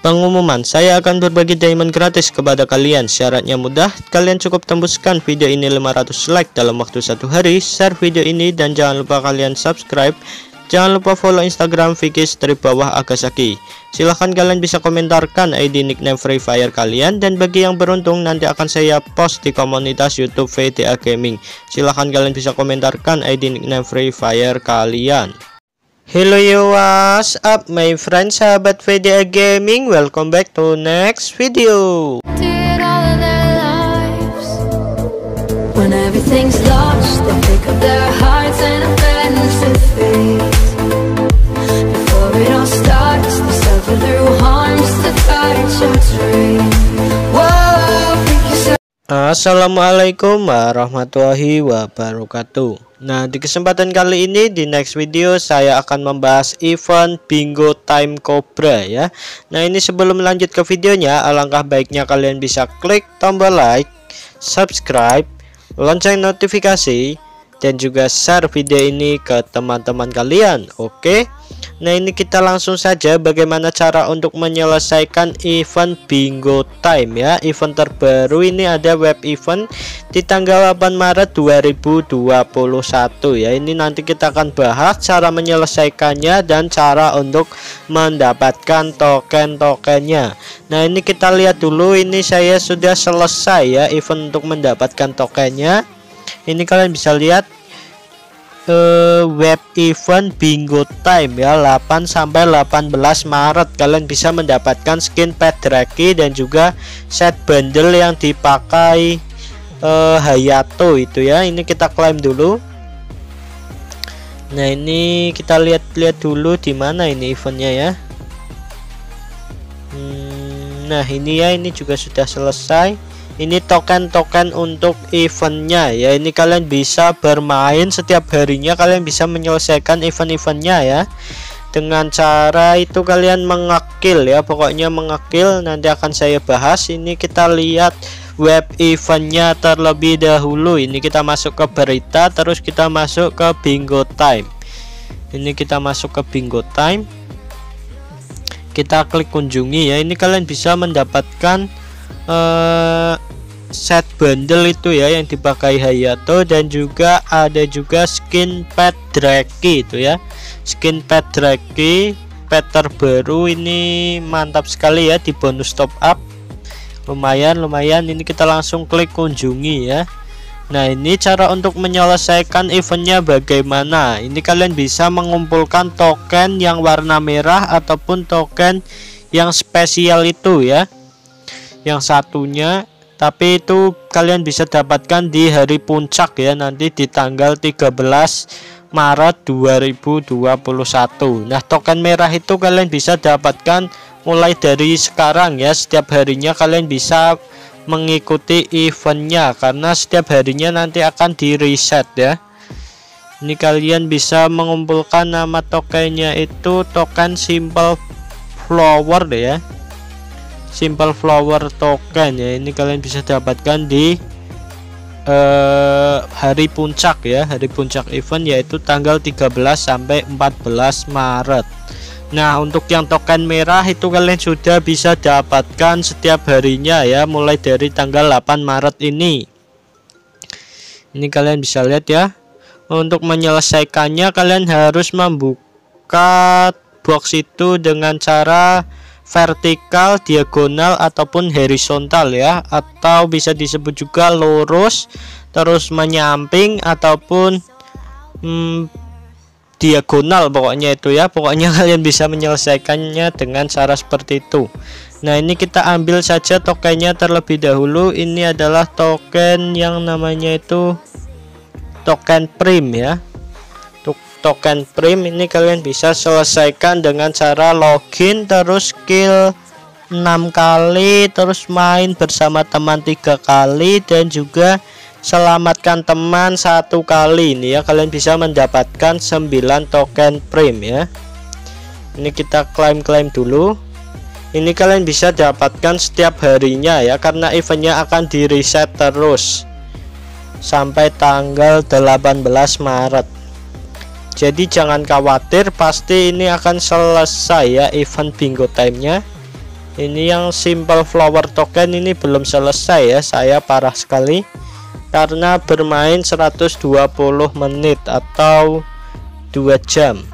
Pengumuman, saya akan berbagi diamond gratis kepada kalian. Syaratnya mudah, kalian cukup tembuskan video ini 500 like dalam waktu satu hari, share video ini dan jangan lupa kalian subscribe. Jangan lupa follow Instagram Vicky dari bawah Agasaki. Silahkan kalian bisa komentarkan ID nickname Free Fire kalian dan bagi yang beruntung nanti akan saya post di komunitas YouTube VTA Gaming. Silahkan kalian bisa komentarkan ID nickname Free Fire kalian. Hello you what's up my friends. Sahabat VDA Gaming? Welcome back to next video. When everything's lost, they pick up their hearts Assalamualaikum warahmatullahi wabarakatuh Nah di kesempatan kali ini di next video saya akan membahas event bingo time cobra ya Nah ini sebelum lanjut ke videonya alangkah baiknya kalian bisa klik tombol like subscribe lonceng notifikasi dan juga share video ini ke teman-teman kalian oke okay? Nah ini kita langsung saja bagaimana cara untuk menyelesaikan event bingo time ya. Event terbaru ini ada web event di tanggal 8 Maret 2021 ya. Ini nanti kita akan bahas cara menyelesaikannya dan cara untuk mendapatkan token-tokennya. Nah ini kita lihat dulu. Ini saya sudah selesai ya event untuk mendapatkan tokennya. Ini kalian bisa lihat ke web event bingo time ya 8 sampai 18 Maret. Kalian bisa mendapatkan skin pet Draki dan juga set bundle yang dipakai uh, Hayato itu ya. Ini kita klaim dulu. Nah ini kita lihat-lihat dulu di mana ini eventnya ya. Hmm, Nah ini ya ini juga sudah selesai ini token-token untuk eventnya ya. Ini kalian bisa bermain setiap harinya. Kalian bisa menyelesaikan event-eventnya ya. Dengan cara itu kalian mengakil ya. Pokoknya mengakil nanti akan saya bahas. Ini kita lihat web eventnya terlebih dahulu. Ini kita masuk ke berita terus kita masuk ke bingo time. Ini kita masuk ke bingo time. Kita klik kunjungi ya. Ini kalian bisa mendapatkan uh, set bundle itu ya yang dipakai Hayato dan juga ada juga skin pet Draki itu ya. Skin pet Draki pet terbaru ini mantap sekali ya di bonus top up. Lumayan lumayan. Ini kita langsung klik kunjungi ya. Nah ini cara untuk menyelesaikan eventnya bagaimana? Ini kalian bisa mengumpulkan token yang warna merah ataupun token yang spesial itu ya yang satunya tapi itu kalian bisa dapatkan di hari puncak ya nanti di tanggal 13 Maret 2021 nah token merah itu kalian bisa dapatkan mulai dari sekarang ya setiap harinya kalian bisa mengikuti eventnya karena setiap harinya nanti akan di reset ya. Ini kalian bisa mengumpulkan nama tokennya itu token simple flower ya simple flower token ya. Ini kalian bisa dapatkan di uh, hari puncak ya hari puncak event yaitu tanggal 13 sampai 14 Maret. Nah untuk yang token merah itu kalian sudah bisa dapatkan setiap harinya ya mulai dari tanggal 8 Maret ini. Ini kalian bisa lihat ya. Untuk menyelesaikannya kalian harus membuka box itu dengan cara vertikal, diagonal ataupun horizontal ya. Atau bisa disebut juga lurus terus menyamping ataupun hmm, diagonal pokoknya itu ya. Pokoknya kalian bisa menyelesaikannya dengan cara seperti itu. Nah ini kita ambil saja tokennya terlebih dahulu. Ini adalah token yang namanya itu token prim ya token prim ini kalian bisa selesaikan dengan cara login terus skill 6 kali terus main bersama teman tiga kali dan juga selamatkan teman satu kali. Ini ya kalian bisa mendapatkan 9 token prim ya. Ini kita klaim-klaim dulu. Ini kalian bisa dapatkan setiap harinya ya karena eventnya akan di reset terus. Sampai tanggal 18 Maret jadi jangan khawatir pasti ini akan selesai ya event bingo timenya. Ini yang simple flower token ini belum selesai ya saya parah sekali. Karena bermain 120 menit atau 2 jam.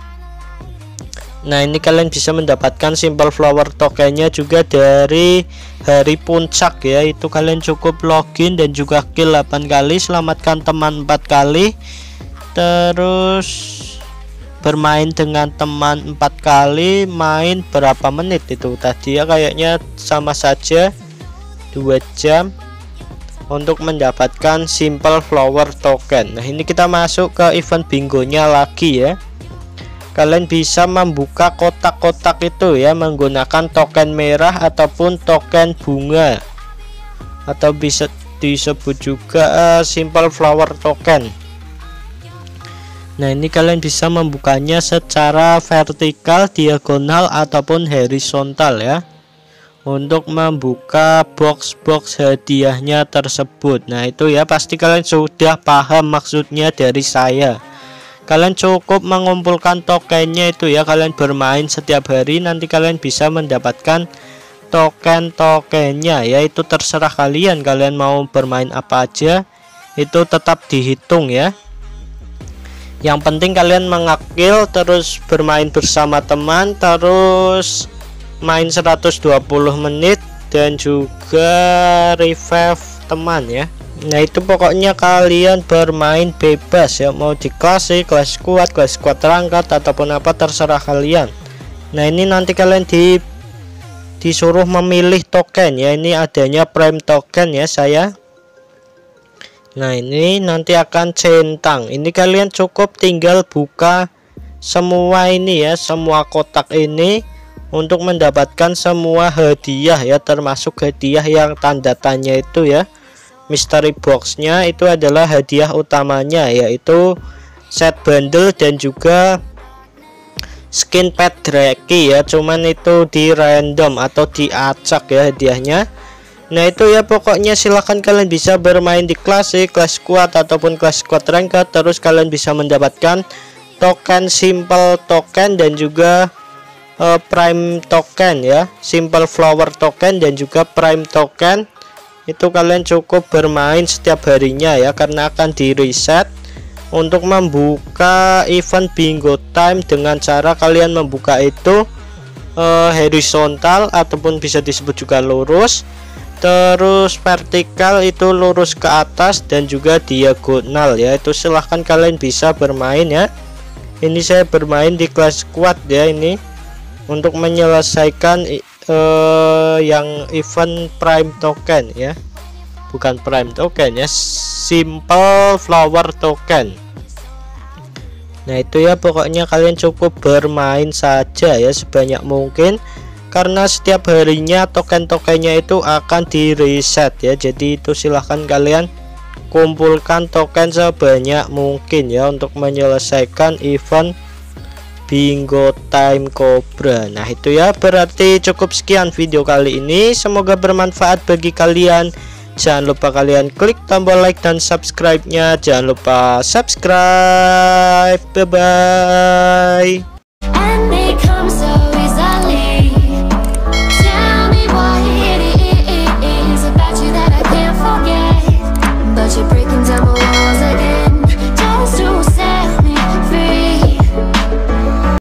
Nah ini kalian bisa mendapatkan simple flower tokennya juga dari hari puncak ya. Itu kalian cukup login dan juga kill 8 kali selamatkan teman 4 kali. Terus bermain dengan teman 4 kali main berapa menit itu? Tadi ya kayaknya sama saja 2 jam untuk mendapatkan simple flower token. Nah ini kita masuk ke event bingonya lagi ya. Kalian bisa membuka kotak-kotak itu ya menggunakan token merah ataupun token bunga. Atau bisa disebut juga uh, simple flower token Nah ini kalian bisa membukanya secara vertikal, diagonal ataupun horizontal ya. Untuk membuka box-box hadiahnya tersebut. Nah itu ya pasti kalian sudah paham maksudnya dari saya. Kalian cukup mengumpulkan tokennya itu ya kalian bermain setiap hari nanti kalian bisa mendapatkan token-tokennya yaitu terserah kalian kalian mau bermain apa aja itu tetap dihitung ya yang penting kalian mengakil terus bermain bersama teman terus main 120 menit dan juga revive teman ya. Nah itu pokoknya kalian bermain bebas ya. Mau di klasik, kelas kuat, kelas kuat terangkat Ataupun apa terserah kalian. Nah ini nanti kalian di disuruh memilih token ya. Ini adanya prime token ya saya Nah ini nanti akan centang. Ini kalian cukup tinggal buka semua ini ya Semua kotak ini untuk mendapatkan semua hadiah ya termasuk hadiah yang tanda tanya itu ya. Mystery boxnya itu adalah hadiah utamanya yaitu set bundle dan juga skin pet Drake ya. Cuman itu di random atau diacak ya hadiahnya Nah itu ya pokoknya silahkan kalian bisa bermain di klasik, kelas kuat ataupun kelas kuat ranked terus kalian bisa mendapatkan token simple token dan juga uh, prime token ya. Simple flower token dan juga prime token. Itu kalian cukup bermain setiap harinya ya karena akan di reset untuk membuka event bingo time dengan cara kalian membuka itu uh, horizontal ataupun bisa disebut juga lurus terus vertikal itu lurus ke atas dan juga diagonal ya. Itu silahkan kalian bisa bermain ya. Ini saya bermain di kelas kuat ya ini. Untuk menyelesaikan uh, yang event prime token ya. Bukan prime token ya simple flower token. Nah itu ya pokoknya kalian cukup bermain saja ya sebanyak mungkin karena setiap harinya token-tokennya itu akan di reset ya. Jadi itu silahkan kalian kumpulkan token sebanyak mungkin ya untuk menyelesaikan event bingo time cobra. Nah itu ya. Berarti cukup sekian video kali ini. Semoga bermanfaat bagi kalian. Jangan lupa kalian klik tombol like dan subscribe nya jangan lupa subscribe. Bye bye